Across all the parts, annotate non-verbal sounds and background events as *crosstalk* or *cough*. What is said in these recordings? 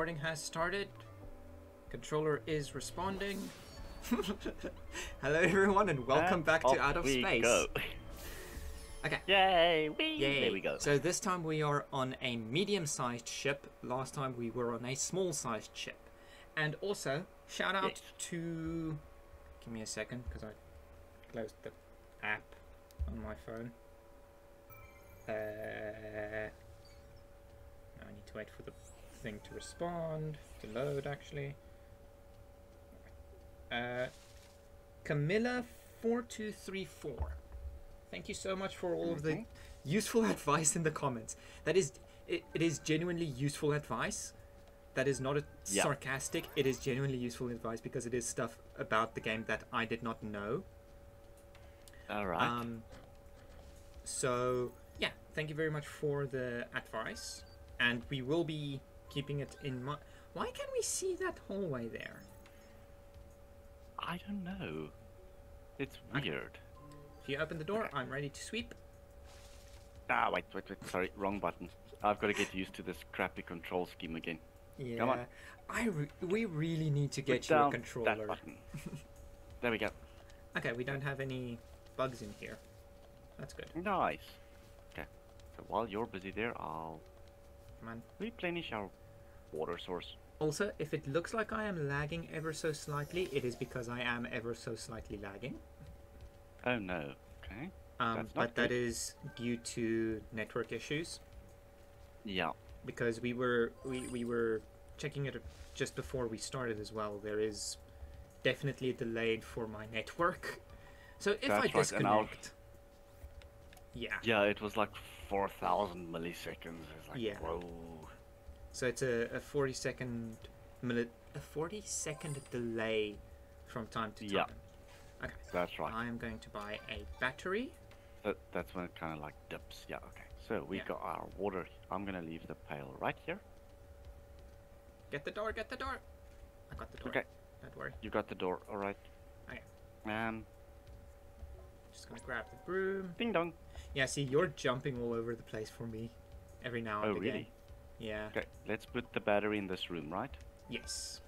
recording has started. Controller is responding. *laughs* Hello, everyone, and welcome And back to off Out of we Space. Go. *laughs* Okay. Yay! Whee! Yay. There we go. So this time we are on a medium-sized ship. Last time we were on a small-sized ship. And also, shout out Yes. to... Give me a second, because I closed the app on my phone. Uh, I need to wait for the thing to respond, to load, actually. Uh, Camilla4234. Thank you so much for all of the useful *laughs* advice in the comments. That is, it, it is genuinely useful advice. That is not a Yeah. sarcastic. It is genuinely useful advice because it is stuff about the game that I did not know. All right. Um, so yeah, thank you very much for the advice, and we will be keeping it in mind. Why can we see that hallway there? I don't know. It's weird. If you open the door, Okay. I'm ready to sweep. Ah, wait, wait, wait. Sorry, wrong button. I've got to get used to this crappy control scheme again. Yeah, Come on. I re- we really need to Put get you a controller. That button. *laughs* there we go. Okay, we don't have any bugs in here. That's good. Nice. Okay. So while you're busy there, I'll Come on. replenish our water source. Also, if it looks like I am lagging ever so slightly, it is because I am ever so slightly lagging. Oh no. Okay. Um, but that good. is due to network issues. Yeah. because we were we, we were checking it just before we started as well. There is definitely a delay for my network. So if I That's I'll- disconnect, yeah. Yeah, it was like 4,000 milliseconds. It's like, Yeah. whoa. So it's a, a forty second minute a forty second delay from time to time. Yeah. Okay. That's right. I am going to buy a battery. That, that's when it kind of like dips. Yeah, okay. So we Yeah. got our water. I'm gonna leave the pail right here. Get the door. Get the door. I got the door. Okay. Don't worry. You got the door, alright. Okay. Um, Just gonna grab the broom. ding dong. Yeah. See, you're jumping all over the place for me. Every now and Oh, again. really? Yeah. Okay, let's put the battery in this room, right? Yes.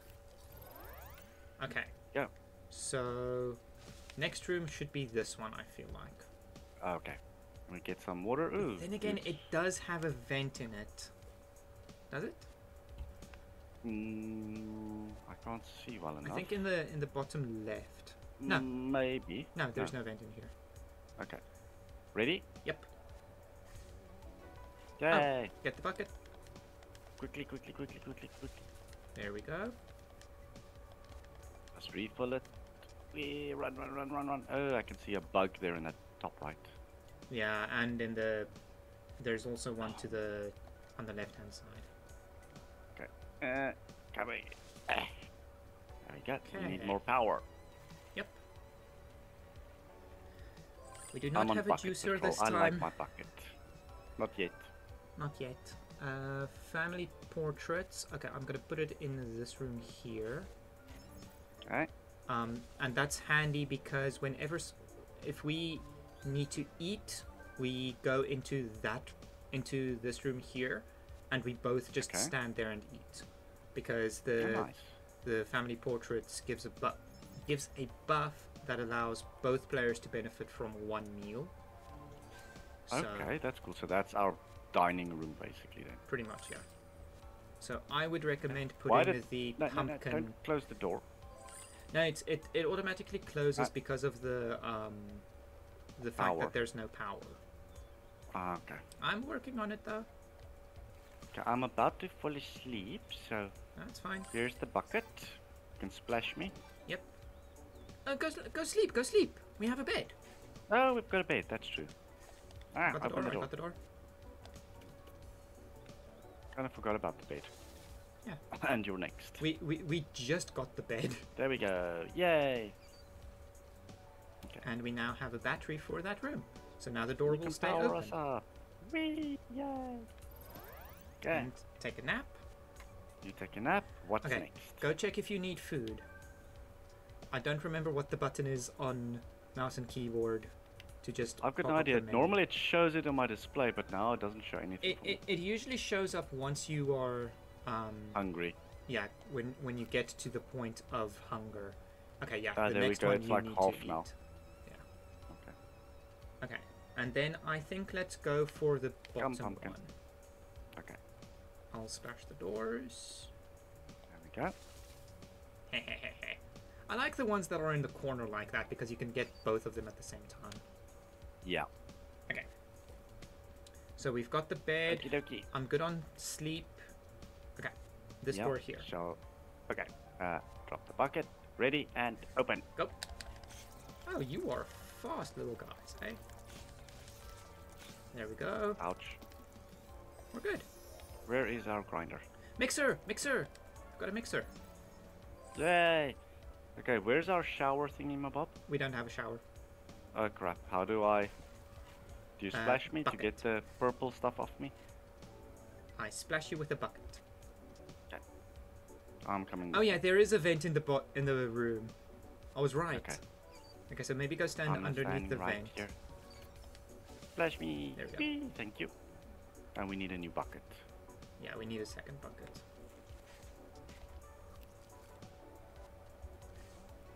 Okay. Yeah. So, next room should be this one, I feel like. Okay. We get some water. Ooh. then again, oops. it does have a vent in it. Does it? Mm, I can't see well enough. I think in the in the bottom left. no. Mm, Maybe. No, there's no vent in here. Okay. Ready? Yep. Yay! Get the bucket. Quickly, quickly, quickly, quickly, quickly. There we go. Let's refill it. We run, run, run, run, run. Oh, I can see a bug there in that top right. Yeah, and in the there's also one to the on the left hand side. Okay. Uh, come here. Eh. *sighs* There we go. We need more power. Yep. We do not I'm on have a bucket juicer patrol. this I like my bucket. Not yet. Not yet. Uh, family portraits. Okay, I'm gonna put it in this room here. Alright. Um, and that's handy because whenever, if we need to eat, we go into that, into this room here, and we both just Okay. stand there and eat, because Oh, the nice. the family portraits gives a bu- gives a buff that allows both players to benefit from one meal. So, Okay, that's cool. So that's our dining room basically then. Pretty much, yeah. So I would recommend putting did- the No, no, no, pumpkin. don't close the door. No, it's it, it automatically closes Ah. because of the um the fact Power. that there's no power. Ah, okay. I'm working on it though. Okay, I'm about to fall asleep, so That's fine. here's the bucket. You can splash me. Uh, go go sleep. Go sleep. We have a bed. Oh, we've got a bed. That's true. Ah, got the door. open the I door. got the door. Kind of forgot about the bed. Yeah. *laughs* and you're next. We we we just got the bed, *laughs* There we go. Yay. and we now have a battery for that room. So now the door You will stay open. us up. Whee! Yay. Okay. And take a nap. You take a nap. What's Okay. next? Go check if you need food. I don't remember what the button is on mouse and keyboard to just. I've got no idea. Normally it shows it on my display, but now it doesn't show anything. It, it, it usually shows up once you are um, Hungry. Yeah, when when you get to the point of hunger. Okay, yeah. Ah, the there we next go, one it's you like need half to now. eat. Okay. Okay, and then I think let's go for the Come, bottom pumpkin. one. Okay. I'll smash the doors. There we go. I like the ones that are in the corner like that because you can get both of them at the same time. Yeah. Okay. So we've got the bed. Okie dokie. I'm good on sleep. Okay. This Yep, door here. So, okay. Uh, drop the bucket. Ready and open. Go. Oh, you are fast little guys, eh? There we go. Ouch. We're good. Where is our grinder? Mixer! Mixer! Got a mixer. Yay! Okay, where's our shower thingamabob? We don't have a shower. Oh crap, how do I... Do you Uh, splash me to get the purple stuff off me? I splash you with a bucket. I'm coming. Oh yeah, there is a vent in the bo- in the room. I was right. Okay. Okay, so maybe go stand I'm underneath the right vent. here. Splash me! There we go. Thank you. And we need a new bucket. Yeah, we need a second bucket.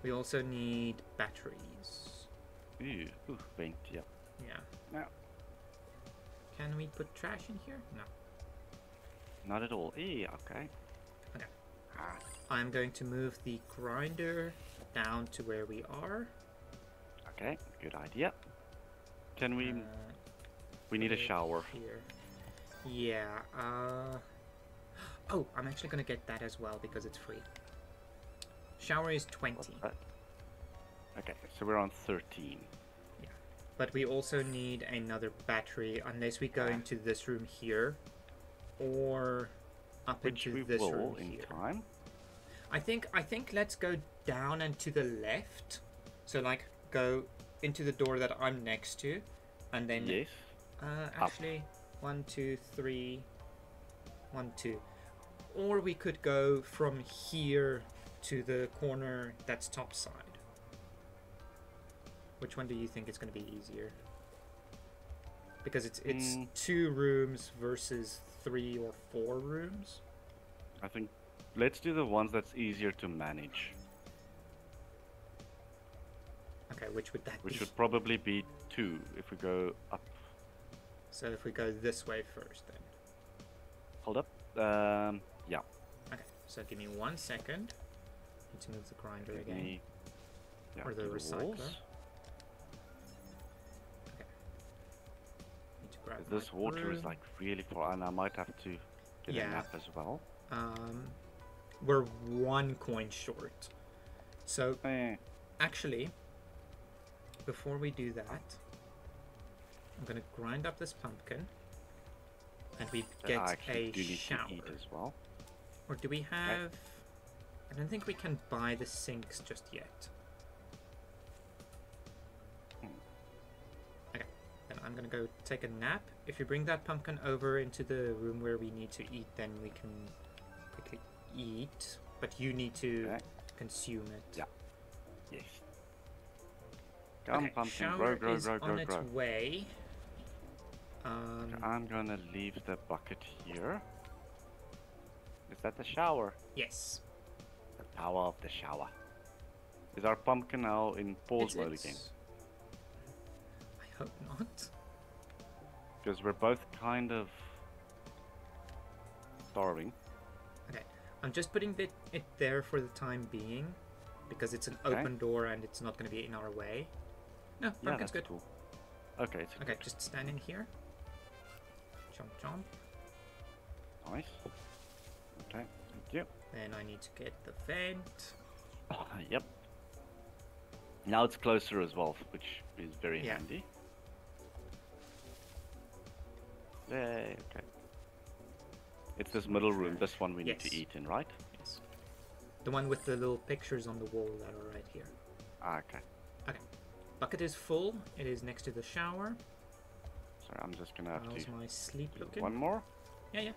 We also need batteries. Ooh, ooh vent, yeah. Yeah. No. Can we put trash in here? No. Not at all. Eh, okay. Okay. Ah, I'm going to move the grinder down to where we are. okay, good idea. Can we... Uh, we need a shower. Here. Yeah. Uh. *gasps* Oh, I'm actually gonna get that as well because it's free. Shower is 20, What's that? Okay, so we're on 13. Yeah. but we also need another battery unless we go into this room here, or up Which into we this will room in here. time. I think I think let's go down and to the left. So like go into the door that I'm next to, and then Yes. uh, Up. actually one, two, three, one, two, or we could go from here to the corner that's top side. Which one do you think is going to be easier? Because it's it's Mm. two rooms versus three or four rooms. I think let's do the ones that's easier to manage, Okay, which would that which be? would probably be two if we go up. So if we go this way first, then. Hold up. Um, yeah. Okay, so give me one second. Need to move the grinder give again. me- yeah, Or the recycler. walls. This my water is like really far, and I might have to get Yeah. a nap as well. Um, we're one coin short. So Eh, actually, before we do that, I'm gonna grind up this pumpkin, and we get actually a do need shower. to eat as well. Or do we have? I don't think we can buy the sinks just yet. Hmm. Okay, then I'm gonna go take a nap. If you bring that pumpkin over into the room where we need to eat, then we can quickly eat. But you need to Okay. consume it. Yeah. Yes. Come, okay, pumpkin, shower grow, grow, is grow, on grow, its way. Um, Okay, I'm gonna leave the bucket here. Is that the shower? yes. The power of the shower. Is our pumpkin now in pause mode again? I hope not. Because we're both kind of starving. Okay, I'm just putting it, it there for the time being because it's an Okay. open door and it's not going to be in our way. No, Yeah, pumpkin's that's good. cool. Okay, it's Okay, good. just stand in here. Chomp chomp. Nice. Okay, thank you. Then I need to get the vent. *laughs* yep. Now it's closer as well, which is very Yeah. handy. Yay, okay. It's this middle room, this one we need to eat in, right? Yes. The one with the little pictures on the wall that are right here. Ah, okay. Okay. Bucket is full. It is next to the shower. Sorry, I'm just gonna have How's to my sleep looking? one more. Yeah, yeah.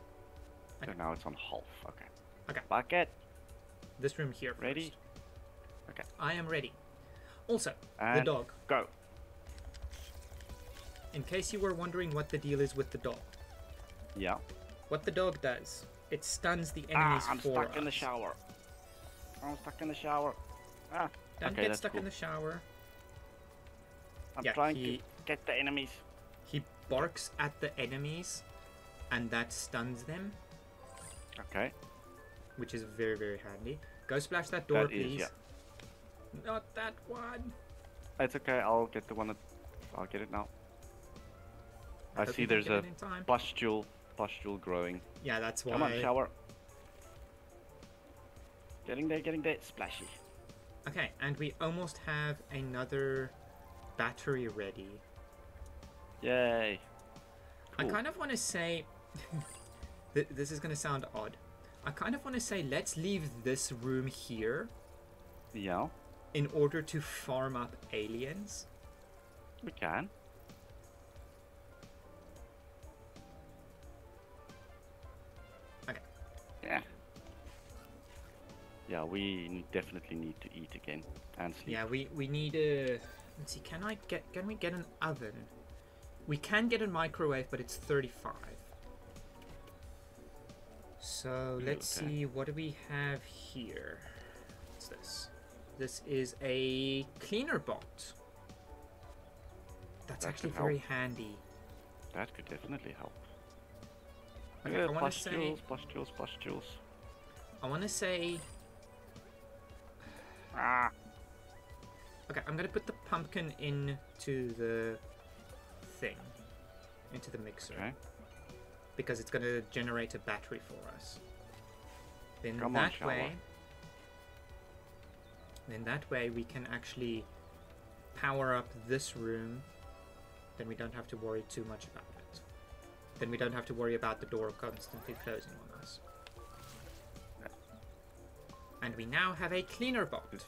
So Okay. now it's on half. Okay. Okay. Bucket. This room here first. Ready? Okay. I am ready. Also, And the dog. Go. In case you were wondering what the deal is with the dog, Yeah. what the dog does it stuns the enemies ah, I'm for stuck in the shower. I'm stuck in the shower. Ah, Don't okay, get stuck cool. in the shower. I'm Yeah, trying he- to get the enemies. He barks at the enemies, and that stuns them, Okay. which is very very handy. Go splash that door, That is, please. yeah. Not that one. It's okay. I'll get the one that. I'll get it now. I hope see there's a it in pustule, pustule growing. Yeah, that's why. Come on, shower. Getting there, getting there. Splashy. Okay, and we almost have another battery ready. Yay. I kind of want to say. *laughs* th- this is going to sound odd. I kind of want to say let's leave this room here Yeah, in order to farm up aliens. we can. Yeah, we definitely need to eat again and sleep. Yeah, we we need a. Let's see. Can I get? Can we get an oven? We can get a microwave, but it's 35. So let's okay. see. What do we have here? What's this? This is a cleaner bot. That's That actually very handy. That could definitely help. Okay, yeah, I uh, want to say. pustules, pustules, pustules. I want to say. Ah, Okay, I'm gonna put the pumpkin into the thing, into the mixer. okay. because it's going to generate a battery for us. Then Come that shower. way, then that way we can actually power up this room. Then we don't have to worry too much about it. Then we don't have to worry about the door constantly closing on And we now have a cleaner bot.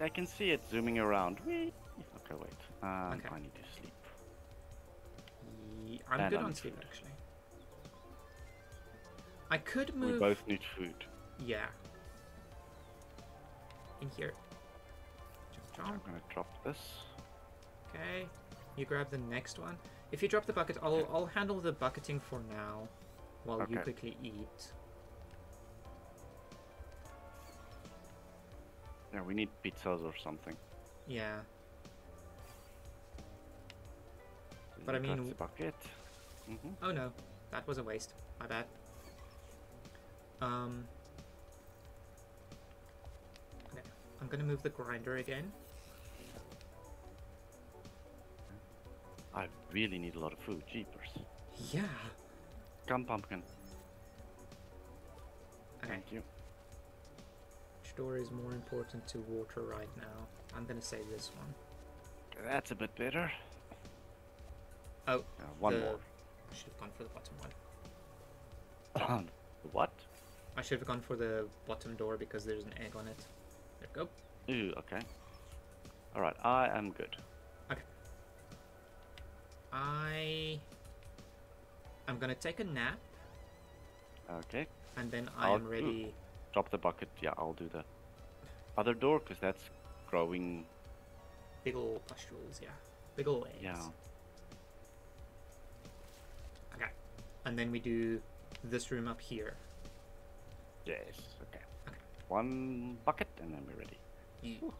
I can see it zooming around. Whee! Okay, wait. Um, Okay. I need to sleep. Ye- I'm And good on sleep food. actually. I could move... We both need food. Yeah. In here. Jump, I'm gonna drop this. Okay. You grab the next one. If you drop the bucket, I'll I'll handle the bucketing for now, while you quickly eat. Yeah, we need pizzas or something. Yeah. But I mean- bucket. hmm Oh no, that was a waste. My bad. Um. Okay. I'm gonna move the grinder again. I really need a lot of food. Jeepers. Yeah. Come, pumpkin. Door is more important to water right now? I'm gonna say this one. That's a bit better. Oh, Yeah, one the- more. I should have gone for the bottom one. Um, what? I should have gone for the bottom door because there's an egg on it. There we go. Ooh, okay. Alright, I am good. Okay. I I'm gonna take a nap Okay. and then I I'll- am ready. Drop the bucket. Yeah, I'll do the other door because that's growing. Big ol' pustules, yeah. Big ol' eggs. Yeah. Okay. And then we do this room up here. Yes. Okay. Okay. One bucket and then we're ready. Yeah.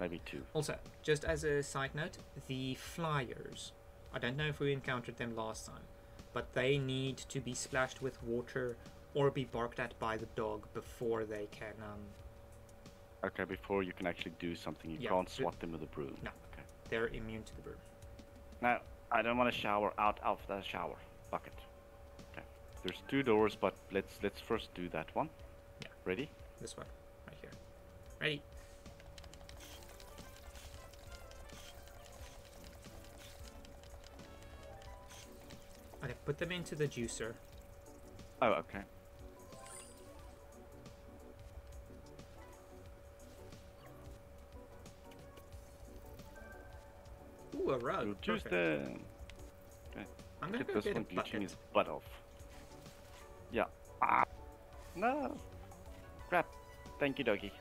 Maybe two. Also, just as a side note, the flyers. I don't know if we encountered them last time, but they need to be splashed with water or be barked at by the dog before they can um Okay, before you can actually do something, you Yeah, can't swat them with a broom. No. Okay. they're immune to the broom. Now, I don't want to shower out of the shower bucket. Okay. There's two doors, but let's let's first do that one. Yeah. Ready? This one, right here. Ready? Okay, put them into the juicer. Oh, okay. A rug. Choose Perfect. the. I'm gonna Get go this get one glitching his butt off. Yeah. Ah. No. Crap. Thank you, doggy.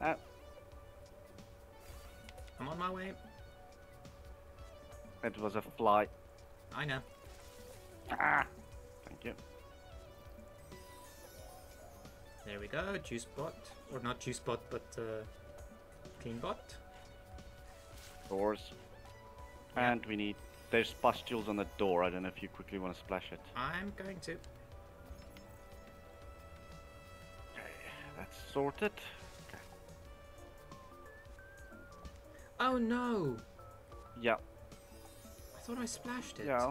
No. I'm on my way. It was a fly. I know. Ah. Thank you. There we go, juice bot. Or not juice bot, but uh, clean bot. Doors. Yeah. And we need. There's pustules on the door. I don't know if you quickly want to splash it. I'm going to. Okay, that's sorted. Okay. Oh no! Yeah, I thought I splashed it. yeah.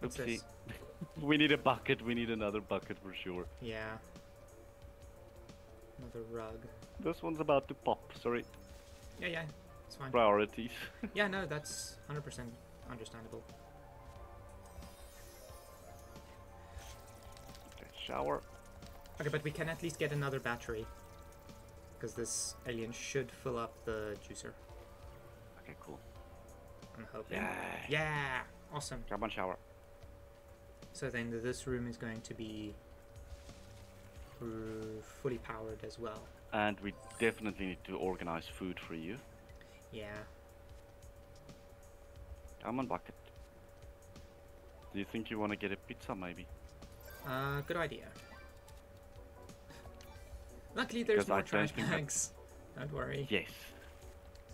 What's Oopsie. this? *laughs* we need a bucket. We need another bucket for sure. Yeah. Another rug. This one's about to pop. Sorry. Yeah, yeah, it's fine. Priorities. *laughs* Yeah, no, that's 100% understandable. okay, shower. Okay, but we can at least get another battery. Because this alien should fill up the juicer. Okay, cool. I'm hoping. Yeah. Yeah! Awesome. Grab one shower. So then this room is going to be uh, fully powered as well. And we definitely need to organize food for you. Yeah. On, bucket. Do you think you want to get a pizza, maybe? Uh, good idea. Luckily, there's Because I more don't trash think that- bags. Don't worry. Yes.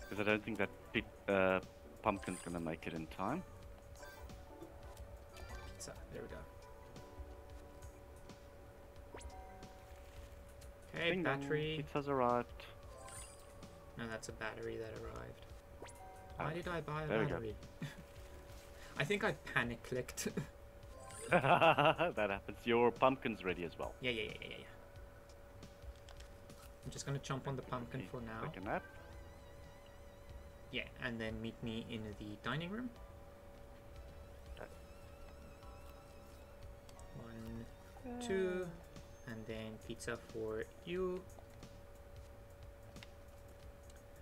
Because I don't think that pit, uh, pumpkin's gonna make it in time. Pizza. There we go. Okay, Ding dong, battery. Pizza's arrived. No, that's a battery that arrived. Why Oh, did I buy a there battery? *laughs* I think I panic clicked. *laughs* *laughs* that happens. Your pumpkin's ready as well. yeah, yeah, yeah, yeah, yeah. I'm just gonna chomp on the pumpkin for now. Take a nap. Yeah, and then meet me in the dining room. One, two, and then pizza for you.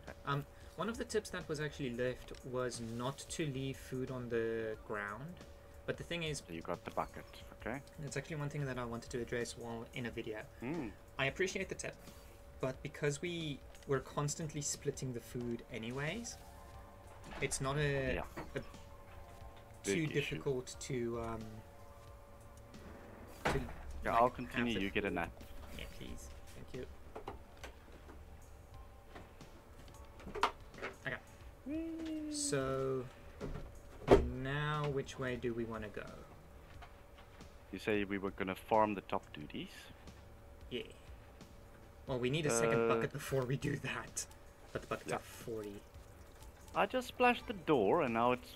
Okay. Um, one of the tips that was actually left was not to leave food on the ground. But the thing is, you got the bucket, okay? it's actually one thing that I wanted to address while in a video. Mm. I appreciate the tip, but because we were constantly splitting the food anyways, it's not a, Yeah. a too issue. difficult to um to Yeah, like, I'll continue. You get a nap. So now which way do we want to go? You say we were gonna farm the top duties. Yeah. Well, we need a second Uh, bucket before we do that. But the buckets yeah. are 40. I just splashed the door, and now it's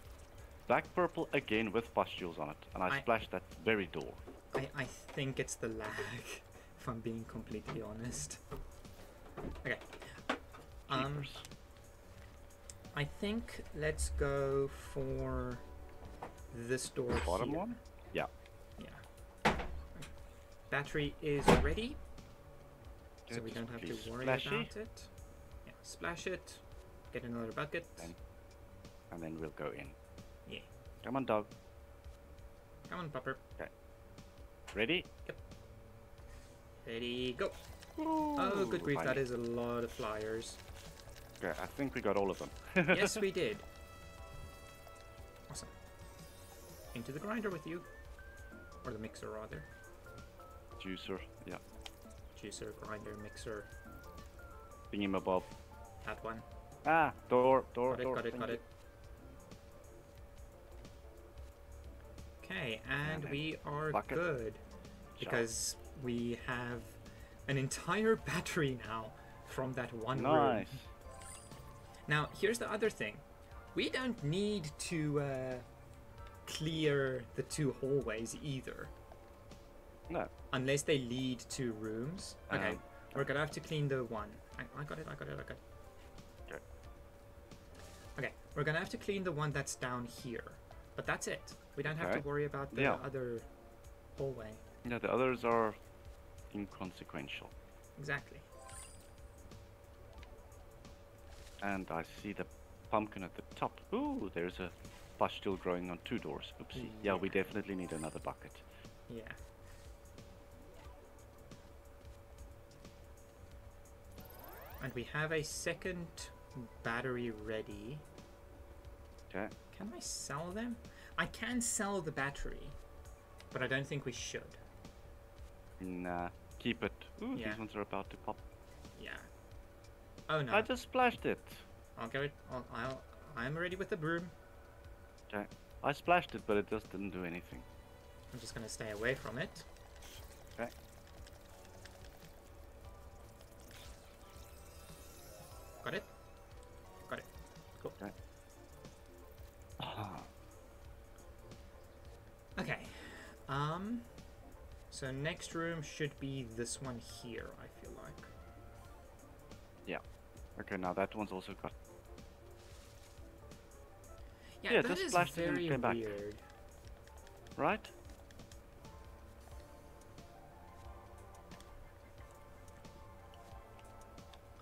black purple again with pustules on it, and I, I- splashed that very door. I, I think it's the lag, *laughs* if I'm being completely honest. Okay. Um. I think let's go for this door bottom here. one. Yeah. Yeah. Battery is ready, so we don't have to worry about it. Yeah, splash it. Get another bucket. And- and then we'll go in. Yeah. Come on, dog. Come on, Pupper. Okay. Ready? Yep. Ready, go. Oh, good grief, that is a lot of flyers. Okay, I think we got all of them. *laughs* yes, we did. Awesome. Into the grinder with you. Or the mixer, rather. Juicer, yeah. Juicer, grinder, mixer. Thingamabob. That one. Ah, door, door, Got it, door. got it, got you. it. Okay, and then we are bucket. good. Shower. Because we have an entire *laughs* battery now from that one room. Now, here's the other thing. We don't need to uh, clear the two hallways either, No. unless they lead to rooms. Okay, Um, we're gonna have to clean the one. I, I got it, I got it, I got it. Okay. Okay, we're gonna have to clean the one that's down here. But that's it. We don't have Okay. to worry about the Yeah. other hallway. Yeah, the others are inconsequential. Exactly. And I see the pumpkin at the top. Ooh, there's a pustule growing on two doors. Oopsie. Mm-hmm. Yeah, we definitely need another bucket. Yeah. And we have a second battery ready. Okay. Can I sell them? I can sell the battery, but I don't think we should. Nah. keep it. Ooh, Yeah. these ones are about to pop. Yeah. Oh no. I just splashed it. I'll get it. I'll, I'll. I'm ready with the broom. Okay. I splashed it, but it just didn't do anything. I'm just gonna stay away from it. Okay. Got it. Got it. Cool. Ah, Okay. Um. So next room should be this one here. I like. okay, now that one's also got. Yeah, Yeah, that just is splashed it and very came back. weird. Right?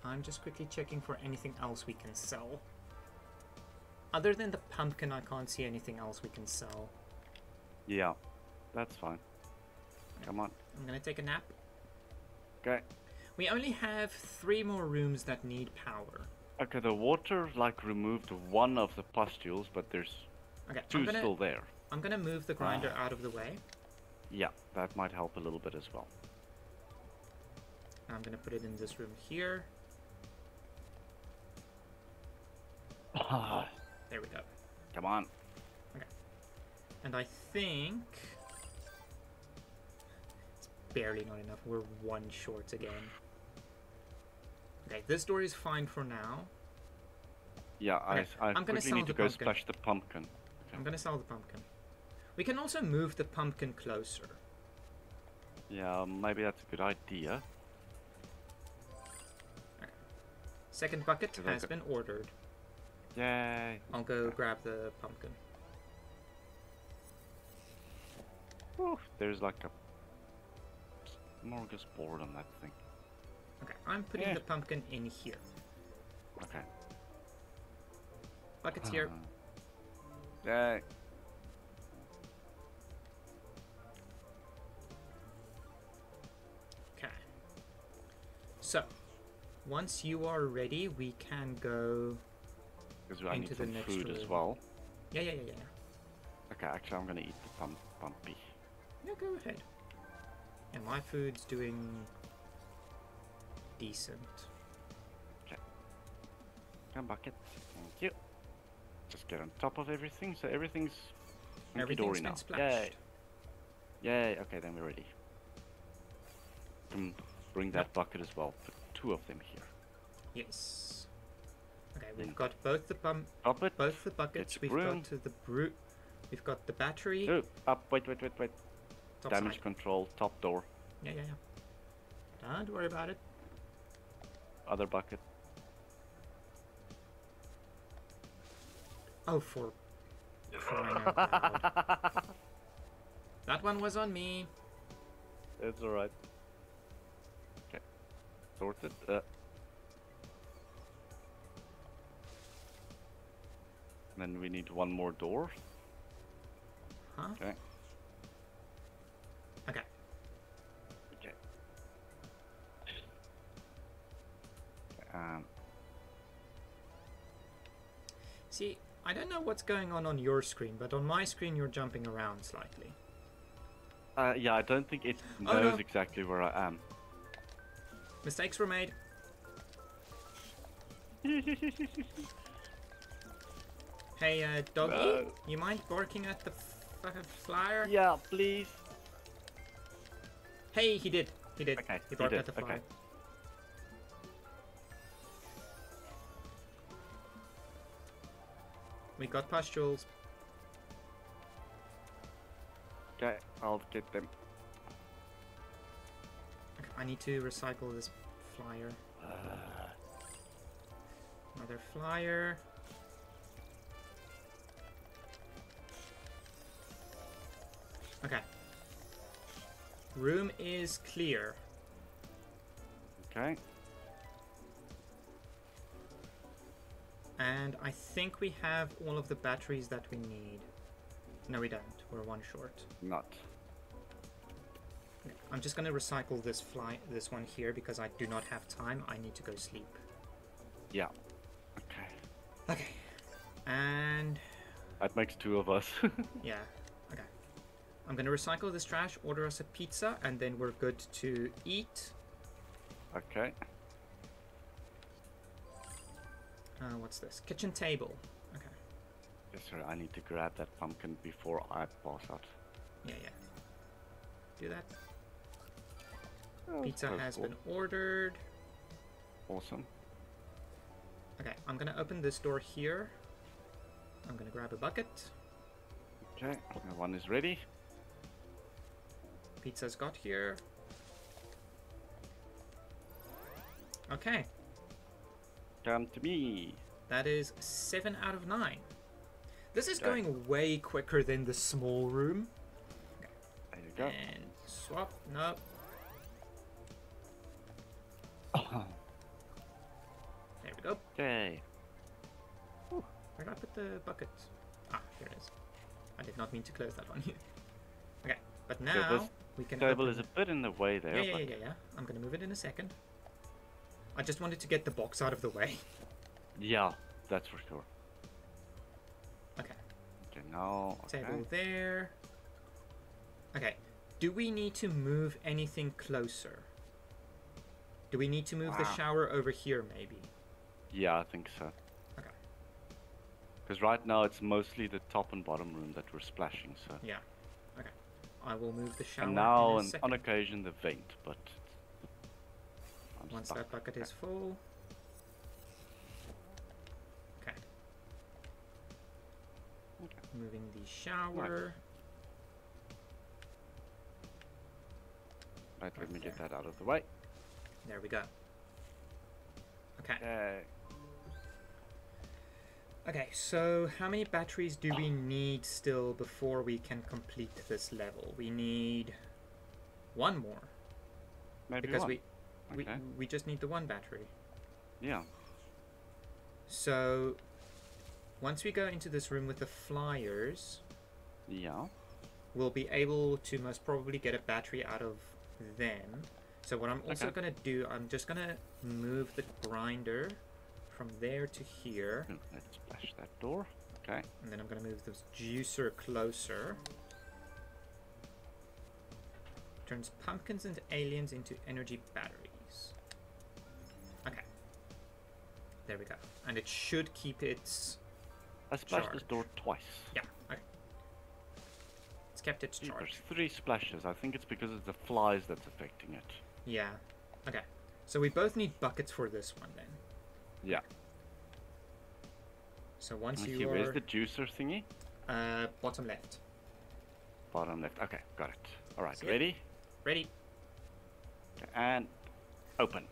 I'm just quickly checking for anything else we can sell. Other than the pumpkin, I can't see anything else we can sell. Yeah. That's fine. Come on. I'm gonna take a nap. Okay. We only have three more rooms that need power. Okay, the water like removed one of the pustules, but there's Okay, two gonna still there. I'm gonna move the grinder ah. out of the way. Yeah, that might help a little bit as well. I'm gonna put it in this room here. Ah. There we go. Come on. Okay. And I think it's barely not enough. We're one short again. Okay, this door is fine for now. Yeah, Okay, I, I I'm gonna sell need to the go pumpkin. splash the pumpkin. I'm gonna sell the pumpkin. We can also move the pumpkin closer. Yeah, maybe that's a good idea. Second bucket Did has been ordered. Yay. I'll go grab the pumpkin. Whew, there's like a smorgasbord on that thing. Okay, I'm putting Yeah. the pumpkin in here. Okay. Bucket's here. Uh, Yay. Okay. So, once you are ready, we can go. Because I Into need the some next food as well. Yeah, yeah, yeah, yeah. yeah. Okay, actually I'm gonna eat the pump pumpy. Yeah, go ahead. And my food's doing decent. Okay. Come bucket. Thank you. Just get on top of everything, so everything's Everything's now. splashed. Yay! Yay! Okay, then we're ready. Bring that bucket as well. Put two of them here. Yes. Okay, we've Mm. got both the pump, it. both the buckets. We've broom. got to the brew. We've got the battery. Oh, up! Wait, wait, wait, wait. top Damage side. control. Top door. Yeah, yeah, yeah. Don't worry about it. Other bucket. Oh, for crying out loud. That one was on me. It's alright. Okay. Sorted. Uh. Then we need one more door. Huh? Okay. Okay. See, I don't know what's going on on your screen, but on my screen you're jumping around slightly. uh, yeah, I don't think it Oh, knows no. exactly where I am. Mistakes were made. *laughs* Hey, uh, doggy, No. you mind barking at the f- flyer? yeah, please. Hey, he did. He did. Okay, he barked at the flyer. okay. We got pustules. Okay, I'll get them. Okay, I need to recycle this flyer. Uh, Another flyer. Okay. Room is clear. okay. And I think we have all of the batteries that we need. No, we don't. We're one short. Not. I'm just gonna recycle this fly, this one here because I do not have time. I need to go sleep. Yeah. Okay. Okay. And That makes two of us. *laughs* yeah. Okay. I'm gonna recycle this trash, order us a pizza, and then we're good to eat. Okay. Uh, what's this? Kitchen table. Okay. Yes, sir. I need to grab that pumpkin before I pass out. Yeah, yeah. Do that. Oh, Pizza has purple. been ordered. Awesome. Okay, I'm gonna open this door here. I'm gonna grab a bucket. Okay. One is ready. Pizza's got here. Okay, Come to me. that is seven out of nine. This is going way quicker than the small room. There you go. And swap. No. *laughs* There we go. okay. Where did I put the bucket? Ah, here it is. I did not mean to close that one. Here. *laughs* Okay, but now this we can. Table open- is a bit in the way there, yeah, yeah, yeah, yeah, yeah. I'm gonna move it in a second. I just wanted to get the box out of the way. yeah, that's for sure. Okay, Okay, now. Okay. table there. Okay, do we need to move anything closer? Do we need to move the ah. shower over here, maybe? Yeah, I think so. Okay. Because right now it's mostly the top and bottom room that we're splashing, so. Yeah. Okay. I will move the shower and now, in a and on occasion, the vent, but. Once that bucket is full. Okay. Okay. Moving the shower. Right, let me get that out of the way. There we go. Okay. Okay. Okay, so how many batteries do we need still before we can complete this level? We need one more Maybe because one. we we Okay. we just need the one battery. Yeah. So once we go into this room with the flyers, Yeah. we'll be able to most probably get a battery out of them. So what I'm also Okay. gonna do, I'm just gonna move the grinder from there to here, Hmm, Let's splash that door. Okay. and then I'm gonna move this juicer closer. Turns pumpkins and aliens into energy batteries. There we go. And it should keep its I splashed this door twice. yeah, okay. It's kept its charge. There's three splashes. I think it's because it's the flies that's affecting it. Yeah. Okay. So we both need buckets for this one then. Yeah. So once you are where's the juicer thingy? uh, bottom left. Bottom left. Okay, got it. All right, ready? Ready? And open.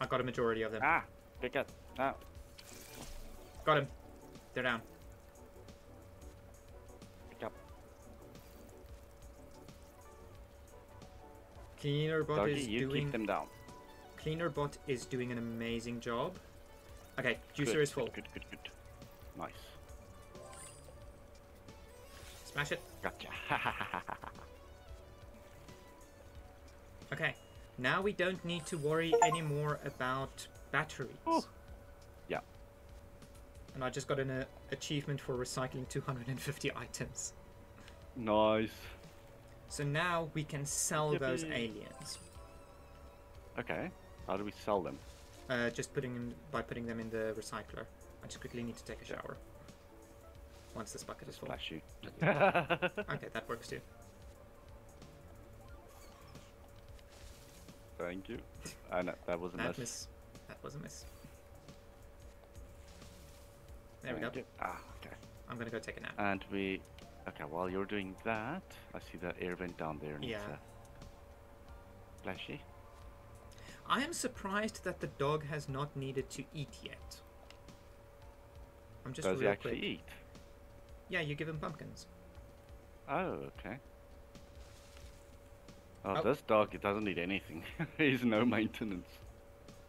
I got a majority of them. Ah, pick it. Ah, Got him. They're down. up. Cleaner bot Doggy, is you doing keep them down. Cleaner bot is doing an amazing job. Okay, juicer good, is full. Good, good, good, good. Nice. Smash it. Gotcha. *laughs* Okay. Now we don't need to worry anymore about batteries. Oh. Yeah. And I just got an uh, achievement for recycling 250 items. nice. So now we can sell those aliens. Okay. How do we sell them? Uh, just putting in, by putting them in the recycler. I just quickly need to take a shower. Once this bucket is full. Splash you. Okay, that works too. Thank you. I know that was a That miss. miss. That was a miss. There we go. You. Ah, okay. I'm gonna go take a nap. And we. Okay, while you're doing that, I see that air vent down there. Yeah. a Splashy. I am surprised that the dog has not needed to eat yet. I'm just Does he real actually quick. eat? Yeah, you give him pumpkins. Oh, okay. Oh, Oh. this dog it doesn't need anything. *laughs* He's no maintenance.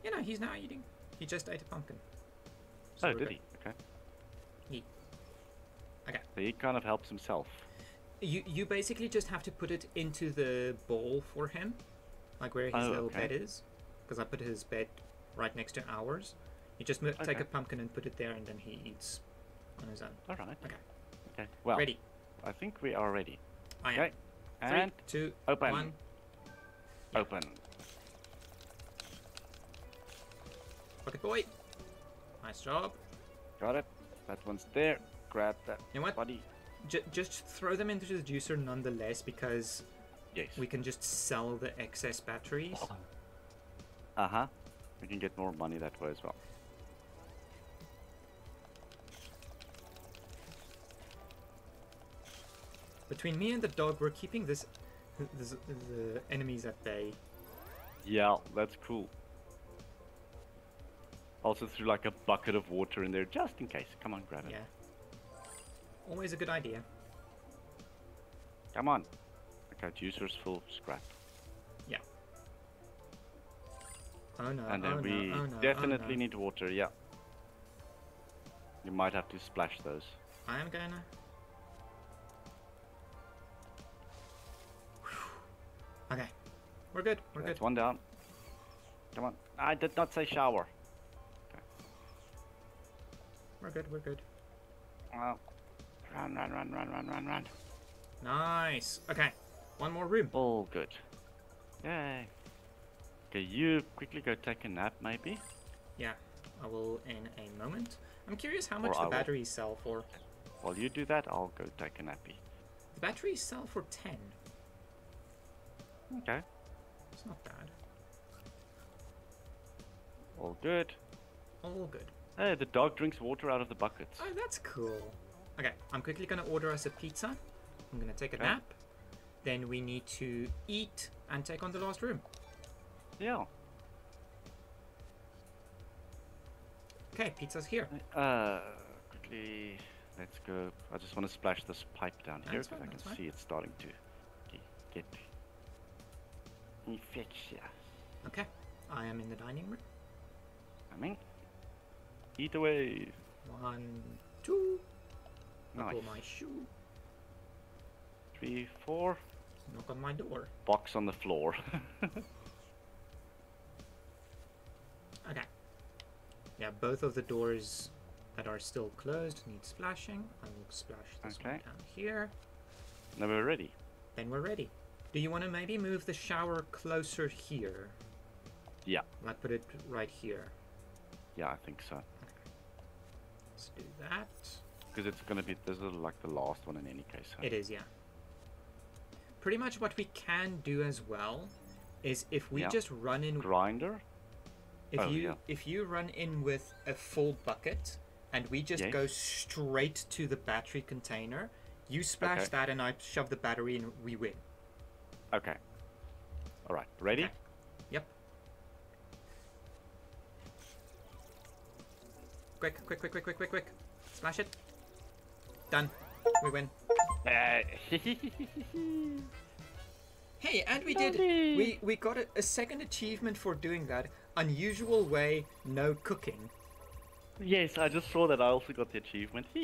You know, he's now eating. He just ate a pumpkin. oh, did good. he? Okay. He. Okay. So he kind of helps himself. You you basically just have to put it into the bowl for him, like where his Oh, little okay. bed is, because I put his bed right next to ours. You just mo- take a pumpkin and put it there, and then he eats on his own. All right. Okay. Okay. Well, Ready? I think we are ready. I am. Okay. Three, And two, open. one. open. Bucket boy. Nice job. Got it. That one's there. Grab that You know what? body. J- just throw them into the juicer nonetheless because Yes. we can just sell the excess batteries. Uh huh. We can get more money that way as well. Between me and the dog, we're keeping this, this the enemies at bay. Yeah, that's cool. Also threw like a bucket of water in there just in case. Come on, grab it. Yeah. Always a good idea. Come on. Okay, juicer's full. Scrap. Yeah. Oh no! and then oh we no! Oh no! Oh, definitely oh no. need water. Yeah. You might have to splash those. I am gonna. Okay, we're good. We're That's good. one down. Come on. I did not say shower. Okay. We're good. We're good. Well, run, run, run, run, run, run, run. Nice. Okay, one more room. All good. Yay. Okay, you quickly go take a nap, maybe. Yeah, I will in a moment. I'm curious how Or much I the will. batteries sell for. While you do that, I'll go take a nappy. The batteries sell for ten. Okay. It's not bad. All good. All good. Hey, the dog drinks water out of the buckets. Oh, that's cool. Okay, I'm quickly gonna order us a pizza. I'm gonna take a Okay. nap. Then we need to eat and take on the last room. Yeah. Okay, pizza's here. Uh, quickly, let's go. I just want to splash this pipe down here because I can fine. see it's starting to get infectious. Okay, I am in the dining room. Coming. Eat away. One, two. Nice. Buckle my shoe. Three, four. Knock on my door. Box on the floor. *laughs* Okay. Yeah, both of the doors that are still closed need splashing. I will splash this one down here. now we're ready. Then we're ready. Do you want to maybe move the shower closer here? Yeah. Like put it right here. Yeah, I think so. Let's do that. Because it's gonna be this is like the last one in any case. huh? It is, yeah. Pretty much what we can do as well is if we Yeah. just run in Grinder. if Oh, you yeah. if you run in with a full bucket and we just Yes. go straight to the battery container, you splash Okay. that and I shove the battery and we win. Okay. All right. Ready? Okay. Yep. Quick, quick, quick, quick, quick, quick, quick. Smash it. Done. We win. Uh, *laughs* Hey, and we did. We we got a, a second achievement for doing that. Unusual way, no cooking. yes, I just saw that. I also got the achievement. *laughs*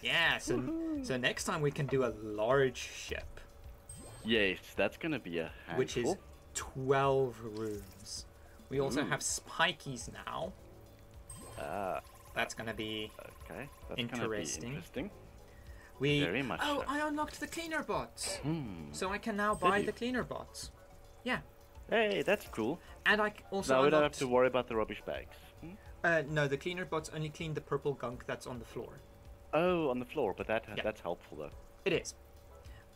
Yeah. So so next time we can do a large ship, yes, that's gonna be a handful. which is twelve rooms. We also Ooh. have spikies now. Ah, That's gonna be okay. That's Interesting. Gonna be interesting. we. Very much oh, so. I unlocked the cleaner bots, Hmm. so I can now buy you? the cleaner bots. Yeah, Hey, that's cool. and I also now we don't have to worry about the rubbish bags. Hmm? Uh, no, the cleaner bots only clean the purple gunk that's on the floor. Oh, on the floor, but that Yeah. that's helpful though. It is.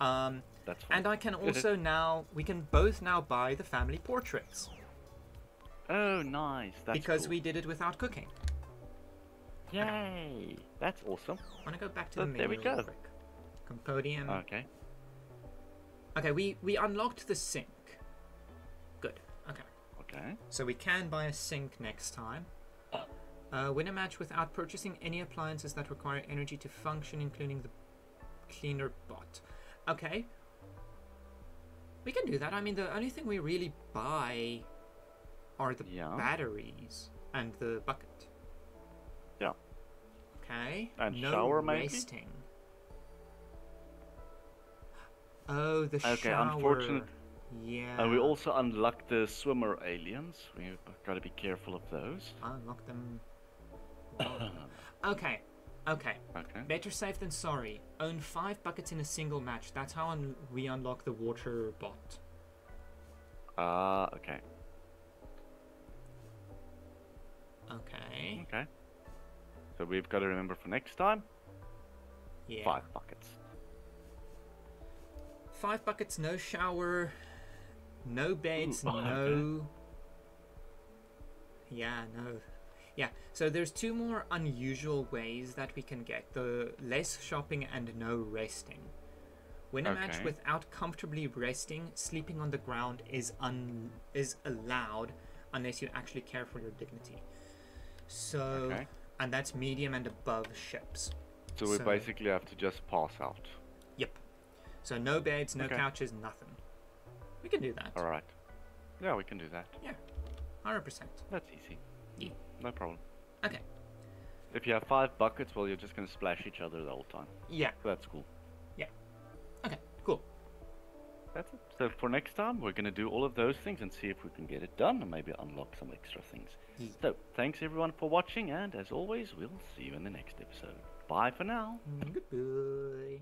Um, That's fine. and I can also now we can both now buy the family portraits Oh, nice. That's because cool. we did it without cooking. Yay! That's awesome. I want to go back to So the there we go. quick. Compendium. Okay. okay, we we unlocked the sink. Good. Okay, Okay. so we can buy a sink next time. Uh, win a match without purchasing any appliances that require energy to function, including the cleaner bot. Okay. We can do that. I mean, the only thing we really buy are the Yeah. batteries and the bucket. Yeah. Okay. And no shower, maybe? wasting. Oh, the Okay, shower. unfortunate- Yeah. And we also unlocked the swimmer aliens. We've got to be careful of those. Unlock them. *coughs* okay. Okay, Okay. better safe than sorry. Own five buckets in a single match. That's how un- we unlock the water bot. Uh, okay. Okay. Okay. So we've got to remember for next time, Yeah. five buckets. Five buckets, no shower, no beds, Ooh, no. Yeah, no. Yeah, so there's two more unusual ways that we can get the less shopping and no resting. When a match without comfortably resting, sleeping on the ground is un is allowed unless you actually care for your dignity. So, Okay. and that's medium and above ships. So we So- basically have to just pass out. Yep. So no beds, no Okay. couches, nothing. We can do that. All right. Yeah, we can do that. Yeah, Hundred percent. That's easy. Yeah. No problem. Okay. If you have five buckets, well, you're just gonna splash each other the whole time. Yeah. So that's cool. Yeah. Okay. Cool. That's it. So for next time, we're gonna do all of those things and see if we can get it done and maybe unlock some extra things. Yeah. So thanks everyone for watching, and as always, we'll see you in the next episode. Bye for now. Goodbye.